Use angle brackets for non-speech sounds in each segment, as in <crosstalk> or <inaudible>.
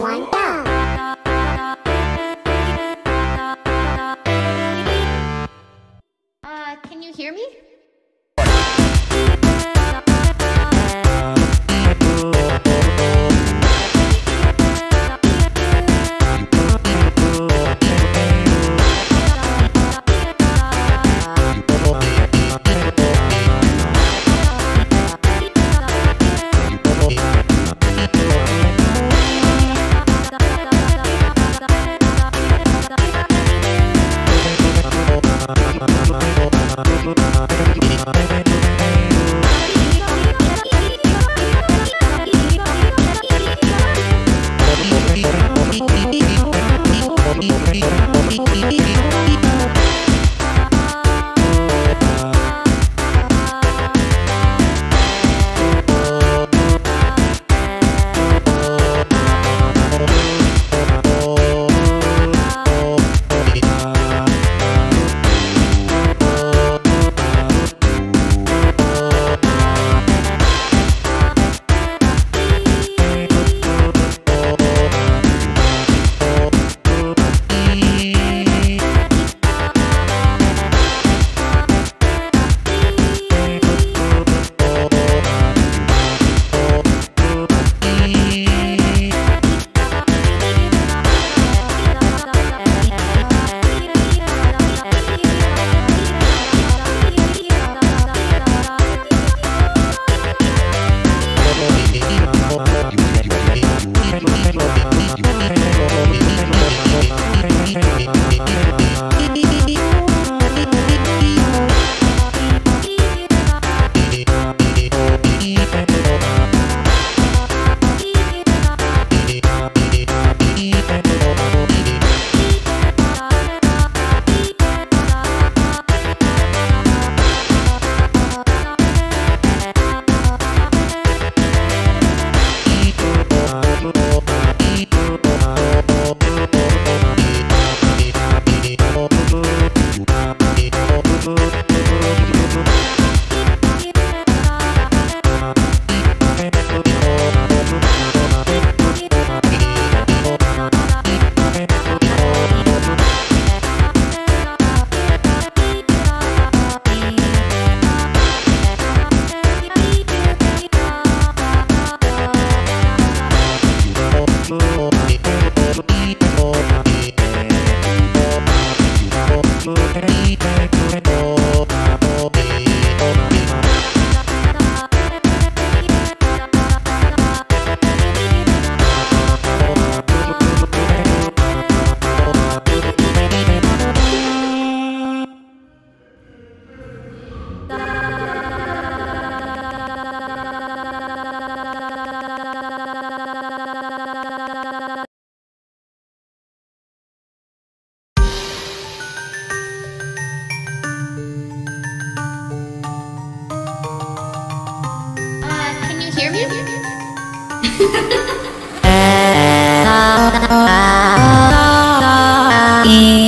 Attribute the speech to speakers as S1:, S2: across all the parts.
S1: Uh, can you hear me? hear <laughs>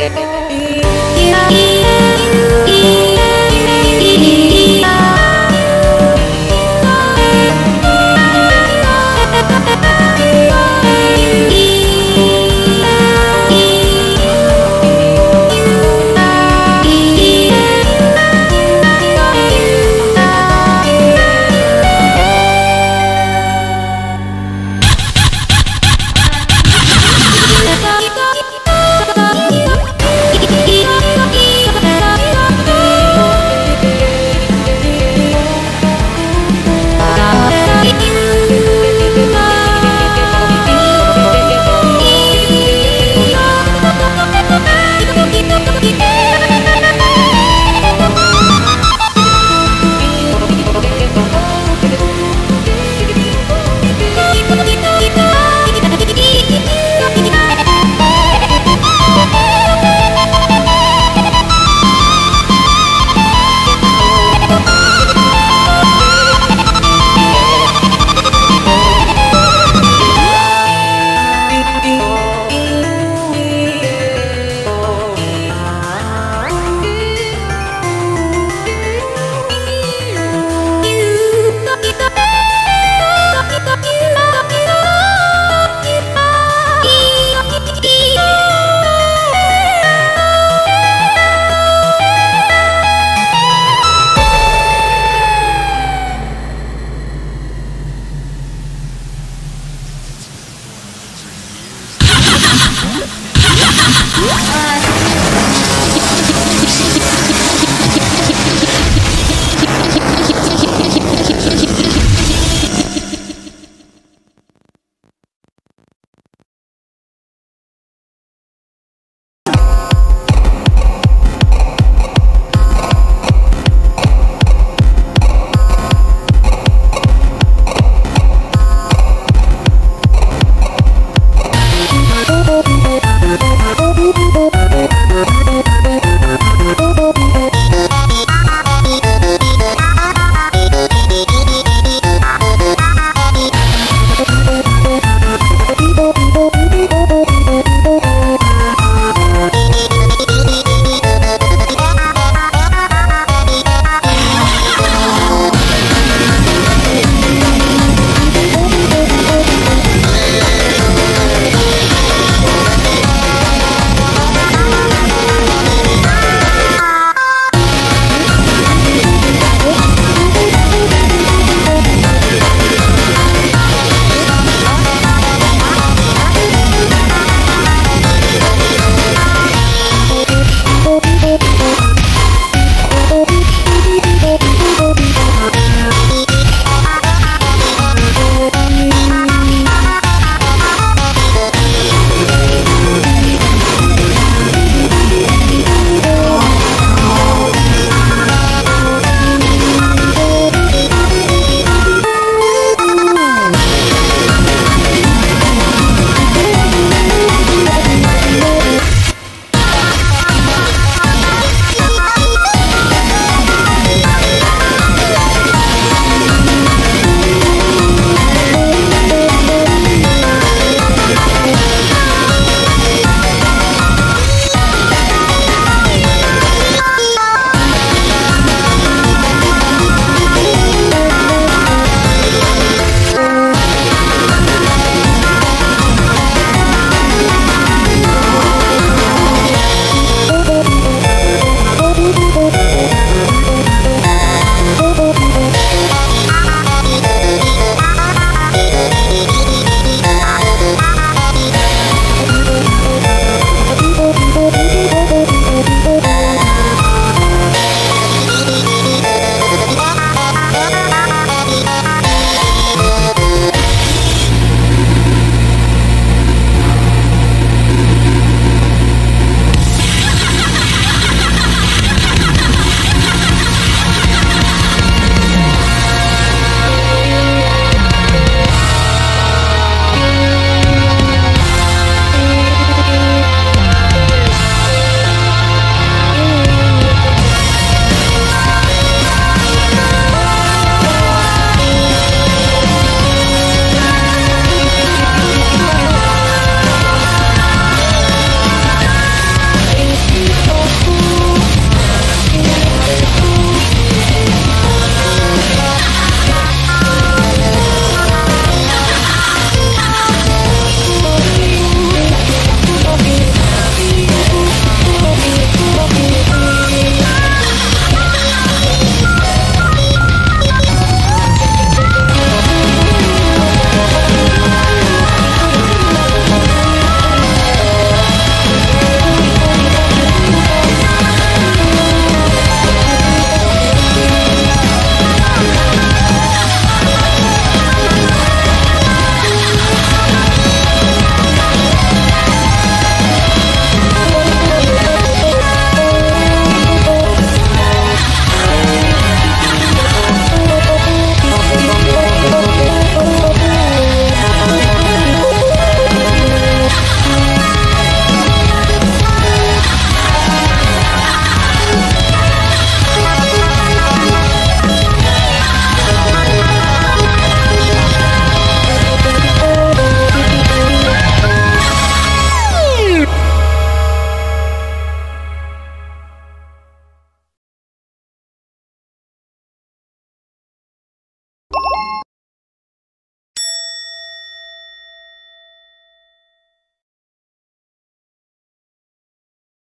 S2: Yeah.